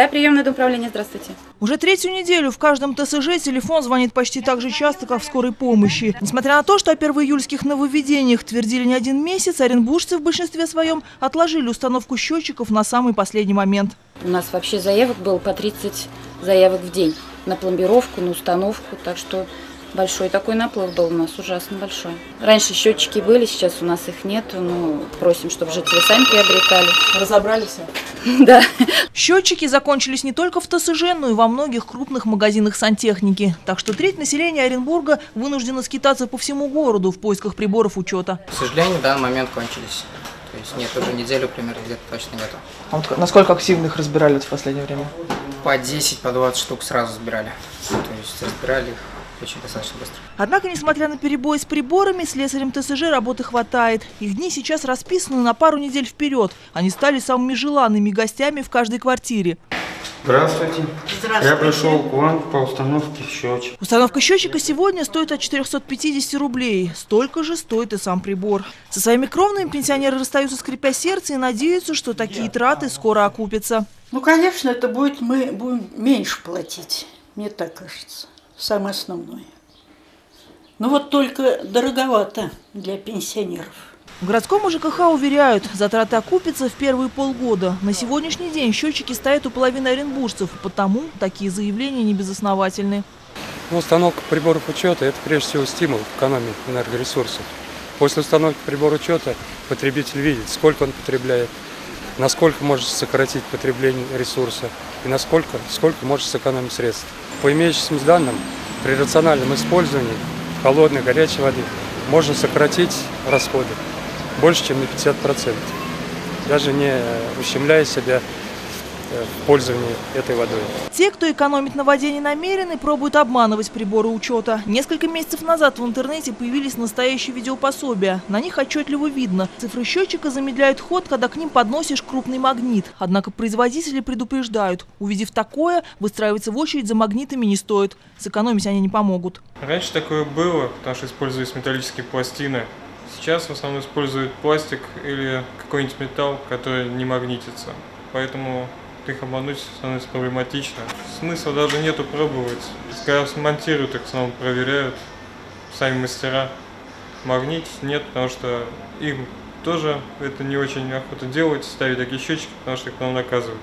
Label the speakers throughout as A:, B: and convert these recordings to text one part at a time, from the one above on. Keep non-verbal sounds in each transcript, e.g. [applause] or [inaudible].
A: Да, приемное дом управления, здравствуйте.
B: Уже третью неделю в каждом ТСЖ телефон звонит почти так же часто, как в скорой помощи. Несмотря на то, что о первоиюльских нововведениях твердили не один месяц, оренбуржцы в большинстве своем отложили установку счетчиков на самый последний момент.
A: У нас вообще заявок было по 30 заявок в день на пломбировку, на установку, так что большой такой наплыв был у нас, ужасно большой. Раньше счетчики были, сейчас у нас их нет, ну, просим, чтобы жители сами приобретали.
B: Разобрали все? [laughs]
A: Да.
B: Счетчики закончились не только в ТСЖ, но и во многих крупных магазинах сантехники. Так что треть населения Оренбурга вынуждена скитаться по всему городу в поисках приборов учета.
C: К сожалению, в данный момент кончились. То есть нет, уже неделю примерно где-то точно нету.
D: А вот насколько активно их разбирали в последнее время?
C: По 10, по 20 штук сразу забирали. То есть разбирали их очень достаточно быстро.
B: Однако, несмотря на перебои с приборами, слесарем ТСЖ работы хватает. Их дни сейчас расписаны на пару недель вперед. Они стали самыми желанными гостями в каждой квартире.
E: Здравствуйте. Здравствуйте. Я пришел к вам по установке счетчика.
B: Установка счетчика сегодня стоит от 450 рублей. Столько же стоит и сам прибор. Со своими кровными пенсионеры расстаются, скрипя сердце, и надеются, что такие траты скоро окупятся.
F: Ну, конечно, это будет, мы будем меньше платить, мне так кажется самое основное. Ну вот только дороговато для пенсионеров.
B: В городском ЖКХ уверяют, затраты окупятся в первые полгода. На сегодняшний день счетчики стоят у половины оренбуржцев, потому такие заявления не безосновательны.
G: Ну, установка приборов учета – это прежде всего стимул к экономии энергоресурсов. После установки прибора учета потребитель видит, сколько он потребляет, насколько может сократить потребление ресурса и насколько сколько может сэкономить средств. По имеющимся данным, при рациональном использовании холодной, горячей воды можно сократить расходы больше, чем на 50%, даже не ущемляя себя в пользовании этой водой.
B: Те, кто экономит на воде не намерены, пробуют обманывать приборы учета. Несколько месяцев назад в интернете появились настоящие видеопособия. На них отчетливо видно. Цифры счетчика замедляют ход, когда к ним подносишь крупный магнит. Однако производители предупреждают. Увидев такое, выстраиваться в очередь за магнитами не стоит. Сэкономить они не помогут.
H: Раньше такое было, потому что использовались металлические пластины. Сейчас в основном используют пластик или какой-нибудь металл, который не магнитится. Поэтому их обмануть становится проблематично. Смысла даже нету пробовать. Когда смонтируют, так снова проверяют сами мастера. Магнит нет, потому что им тоже это не очень охота делать, ставить такие счетчики, потому что их потом наказывают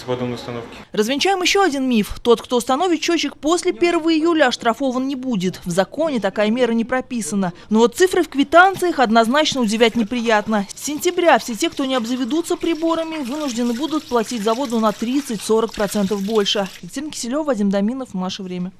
H: с подобной установки.
B: Развенчаем еще один миф. Тот, кто установит счетчик после 1 июля, оштрафован не будет. В законе такая мера не прописана. Но вот цифры в квитанциях однозначно удивлять неприятно. С сентября все те, кто не обзаведутся приборами, вынуждены будут платить заводу на 30-40% больше. Екатерина Киселева, Вадим Доминов. Наше время.